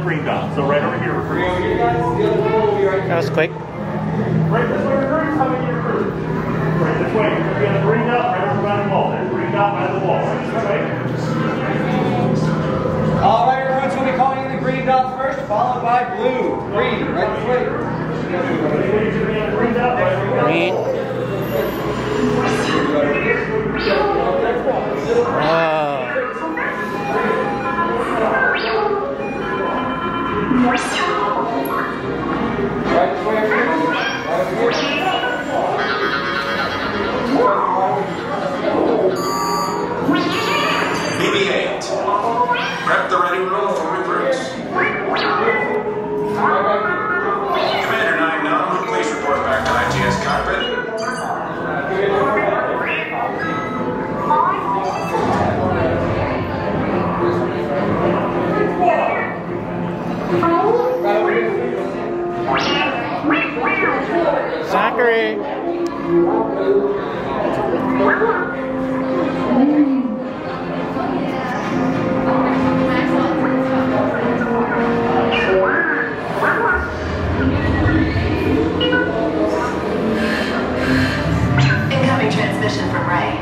the green dot. So right over here, recruits. That was quick. Right this way, recruits. How many recruits? Right this way. We got a green dot right over by the wall. There's a green dot by the wall. Right this way. All right, recruits, we'll be calling in the green dot first, followed by blue. Green, right this way. Anybody's gonna be on the green Zachary. Incoming transmission from Rey.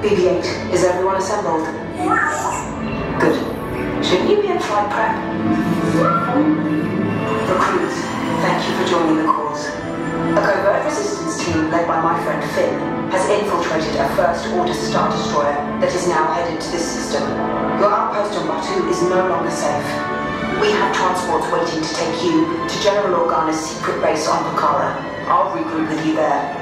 BB-8, is everyone assembled? Good. Shouldn't you be in flight prep? Recruits, thank you for joining the cause. A covert resistance team led by my friend Finn has infiltrated a First Order Star Destroyer that is now headed to this system. Your outpost on Batuu is no longer safe. We have transports waiting to take you to General Organa's secret base on Pacara. I'll regroup with you there.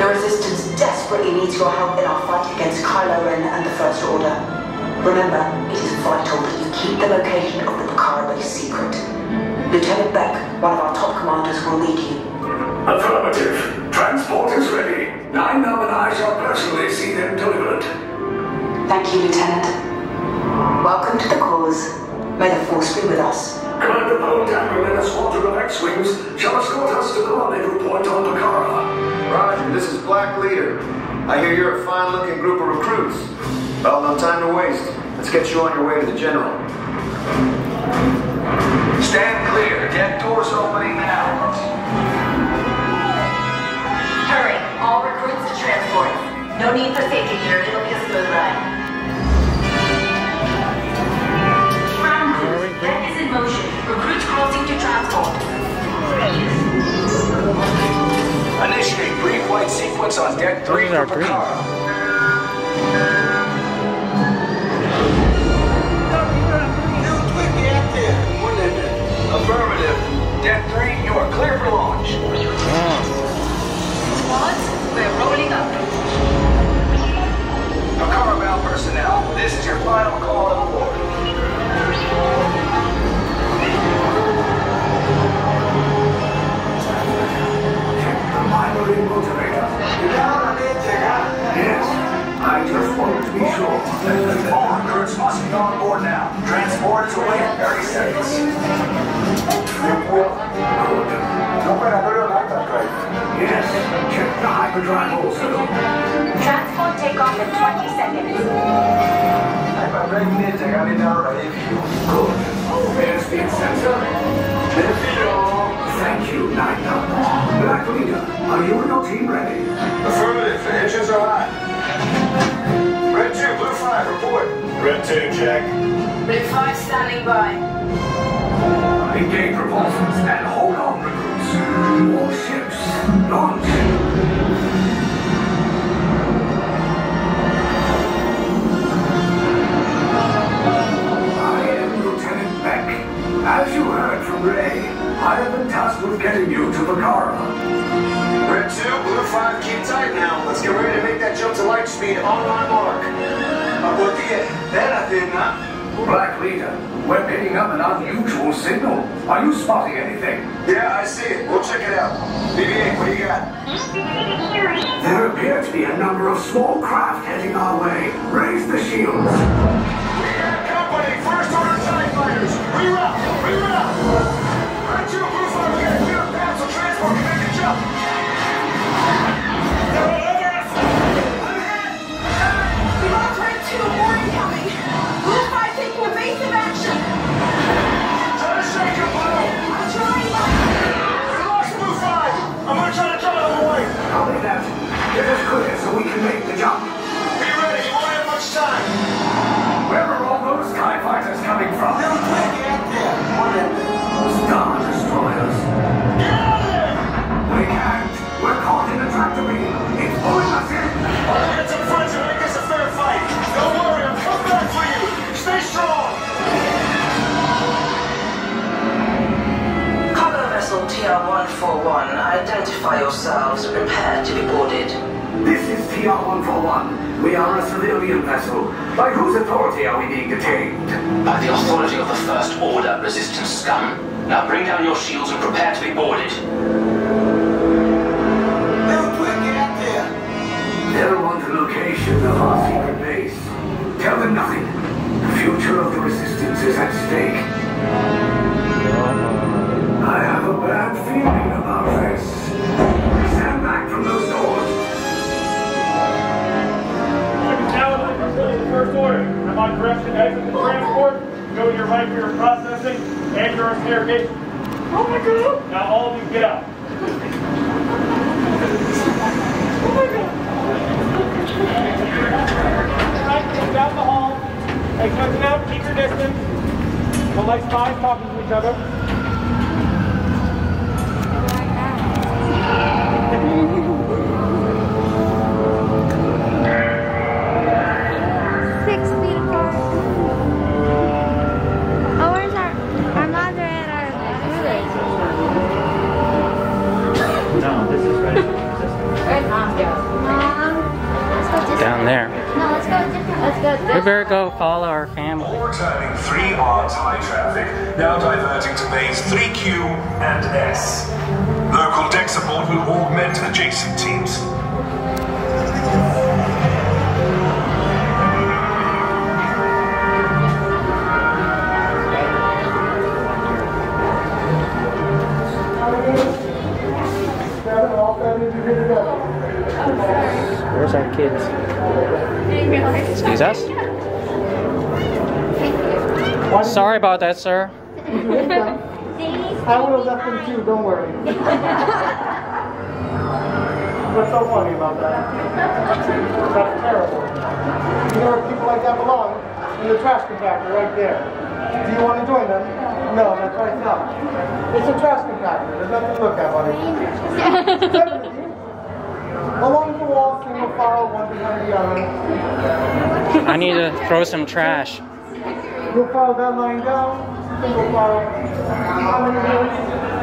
The Resistance desperately needs your help in our fight against Kylo Ren and the First Order. Remember, it is vital that you keep the location of the Pacara secret. Lieutenant Beck, one of our top commanders, will lead you. Affirmative. Transport is ready. Nien Nunb and I shall personally see them delivered. Thank you, Lieutenant. Welcome to the cause. May the Force be with us. Commander Poe Dameron and a squadron of X-Wings shall escort us to the rendezvous point on Pacara. Roger, this is Black Leader. I hear you're a fine-looking group of recruits. Well, no time to waste. Let's get you on your way to the General. Stand clear. Deck doors opening now. Hurry, all recruits to transport. No need for safety gear, it'll be a smooth ride. Deck is in motion. Recruits crossing to transport. Initiate pre-flight sequence on deck 3 Those are for green. Picard. Affirmative. Deck 3, you are clear for launch. Oh. Squads, we're rolling up. Bound personnel, this is your final call to board. Black are you and your team ready? Affirmative, the engines are hot. Red 2, Blue 5, report. Red 2, check. Blue 5 standing by. Engage propulsions and hold on, recruits. More ships. Launch. I am Lieutenant Beck. As you heard from Rey, I have been tasked with getting you to Pacara. Red 2, Blue 5, keep tight now. Let's get ready to make that jump to light speed on my mark. About the then I did not. Black Leader, we're picking up an unusual signal. Are you spotting anything? Yeah, I see it. We'll check it out. BB-8, what do you got? There appear to be a number of small craft heading our way. Raise the shields. We got company, first order TIE fighters. Reroute, reroute. Identify yourselves and prepare to be boarded. This is TR-141. We are a civilian vessel. By whose authority are we being detained? By the authority of the First Order, Resistance scum. Now bring down your shields and prepare to be boarded. They'll want the location of our secret base. Tell them nothing. The future of the Resistance is at stake. I have a bad feeling about this. We stand back from those doors. Now, facility of the first order. I'm on direction to exit the transport. Go to your right for your processing and your interrogation. Oh my god! Now all of you get out. Oh my god! Right, go down the hall. Hey, close out, keep your distance. Don't like spies talking to each other. Six feet apart. Oh, where's our our mother and our brothers? No, this is right. Where's mom go? Mom. Let's go just Down there. No, let's go different. Let's go We better go Let's go There No, let's go. Let's go. we go follow our family. We're turning 3R's high traffic, now diverting to bays 3Q and S. Local deck support will augment adjacent teams. Where's our kids? Excuse us? Sorry about that, sir. I would have left them too, don't worry. What's so funny about that? That's terrible. You know where people like that belong? In the trash compactor right there. Do you want to join them? No, that's right, no. It's a trash compactor. There's nothing to look at, buddy. Seven of you. Along the wall, single file, one behind the other. I need to throw some trash. You'll follow that line down, single file. How many years?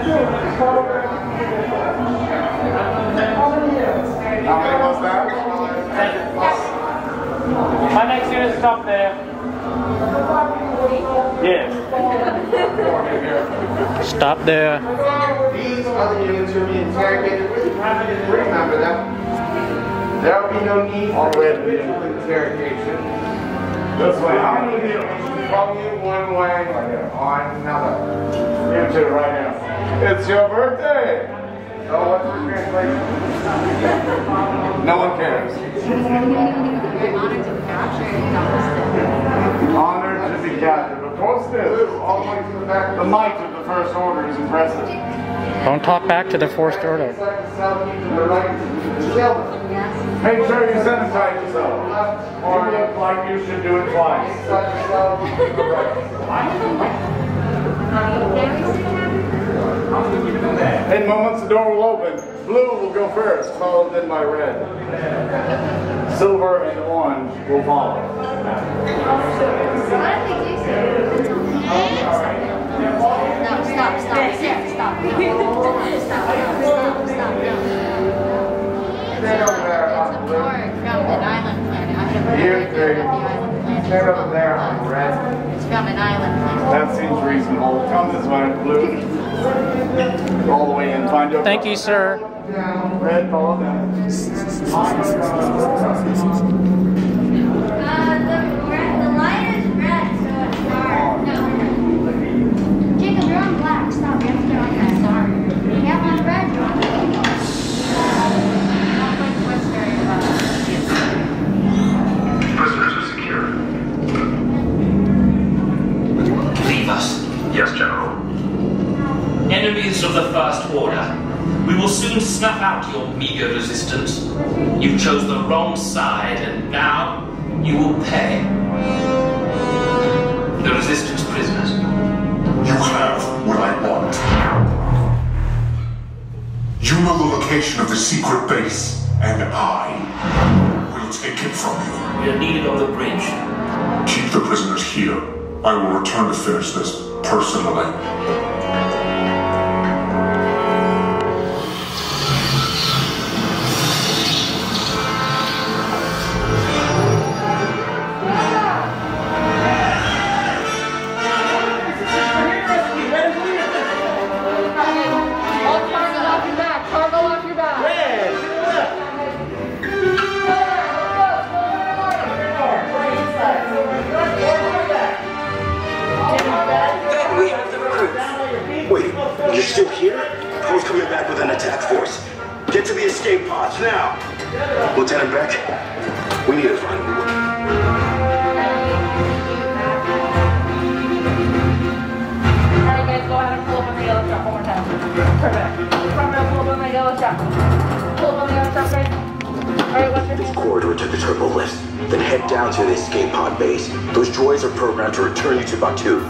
Two. Follow. How many years? How many was that? My next unit is up there. Yes. Stop there. These other units will be interrogated with Remember them. There will be no need for individual interrogation. This way. How many of you? From you one way or another. You two right now. It's your birthday. So what's the translation? No one cares. Honored to be captured. Of course it is. All the way to the back. The might of the First Order is impressive. Don't talk back to the First Order. Make sure you sanitize yourself. Or look like you should do it twice. In moments, the door will open. Blue will go first, followed then by red. Silver and orange will follow. No, stop, stop, stop, stop. Stop, stop, Stand over there on blue. From an island planet. I have You heard the island planet. Stand over there on red. It's from an island planet. That seems reasonable. Come this way, blue. All the way in. Find your Thank you, sir. Red, follow them. Location of the secret base, and I will take it from you. We are needed on the bridge. Keep the prisoners here. I will return to finish this personally. To the escape pod base. Those droids are programmed to return you to Batuu.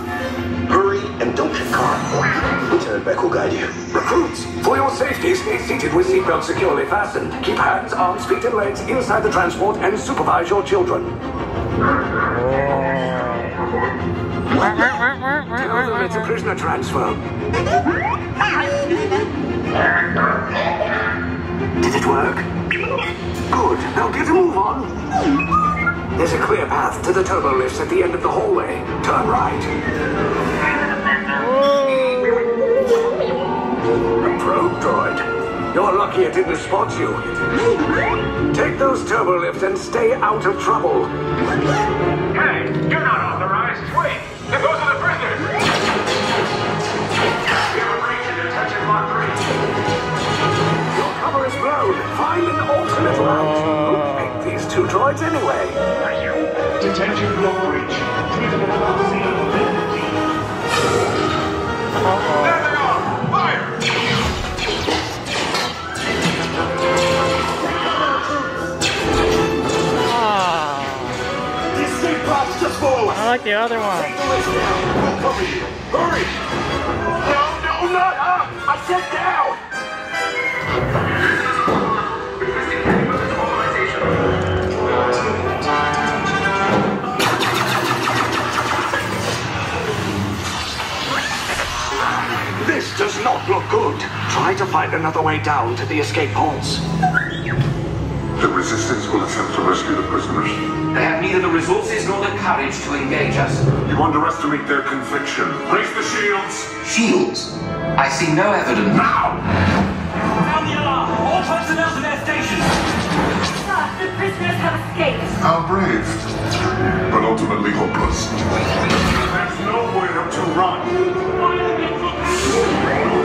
Hurry and don't get caught. Lieutenant Beck will guide you. Recruits, for your safety, stay seated with seatbelts securely fastened. Keep hands, arms, feet, and legs inside the transport and supervise your children. It's a prisoner transfer. Did it work? Good. Now get a move on. There's a clear path to the turbo lifts at the end of the hallway. Turn right. A probe droid. You're lucky it didn't spot you. Take those turbo lifts and stay out of trouble. Hey, you're not authorized. Wait, those are the prisoners. We have a breach in detention block three. Your cover is blown. Find an alternate route. Droids anyway? Detention block breach. Please proceed. There they are! Fire! The escape pod's just full. I like the other one. We'll cover you. Hurry! No, no, not up! I said down! Does not look good. Try to find another way down to the escape pods. The Resistance will attempt to rescue the prisoners. They have neither the resources nor the courage to engage us. You underestimate their conviction. Raise the shields! Shields? I see no evidence. Now! Sound the alarm! All personnel to their stations! Sir, the prisoners have escaped. How brave, but ultimately hopeless. There's nowhere to run. Oh, my God.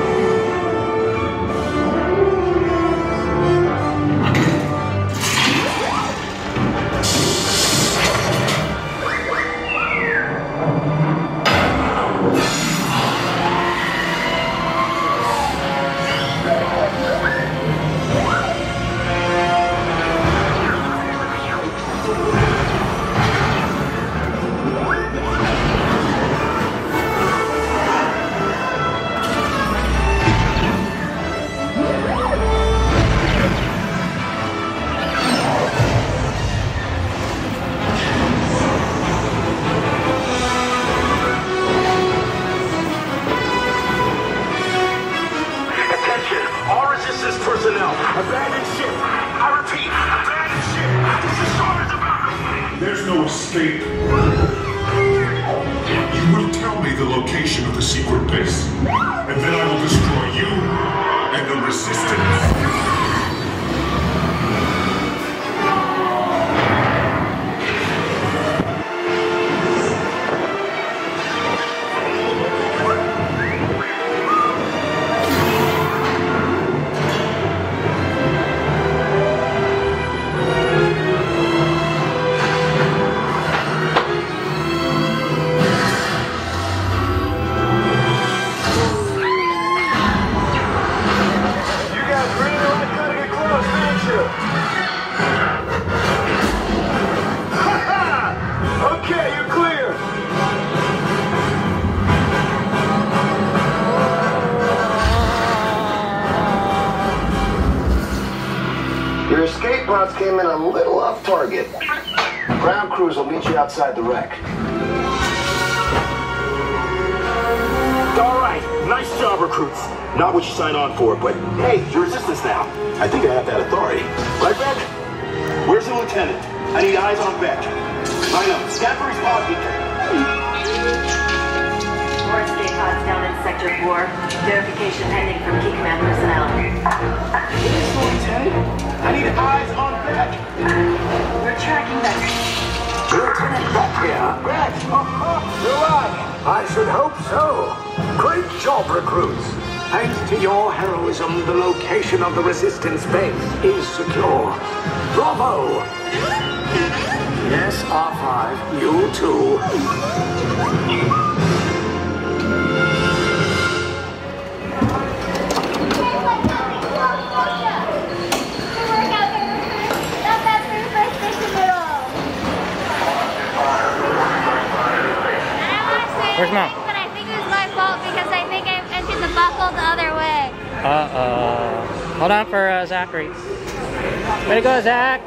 Escape. You will tell me the location of the secret base, and then I will destroy you and the Resistance. Outside the wreck. All right, nice job, recruits. Not what you signed on for, but hey, you're resistance now. I think I have that authority. Right, Beck? Where's the lieutenant? I need eyes on Beck. Line up. Scan for response beacon. More escape pods down in Sector 4. Verification pending from key command personnel. Lieutenant, I need eyes on Beck. We're tracking Beck. Lieutenant here. Beck! You're. I should hope so. Great job, recruits. Thanks to your heroism, the location of the resistance base is secure. Bravo! Yes, R5, you too. Where's mom? But I think it was my fault because I think I emptied the buckle the other way. Uh-oh. Hold on for uh, Zachary. Way to go, Zach.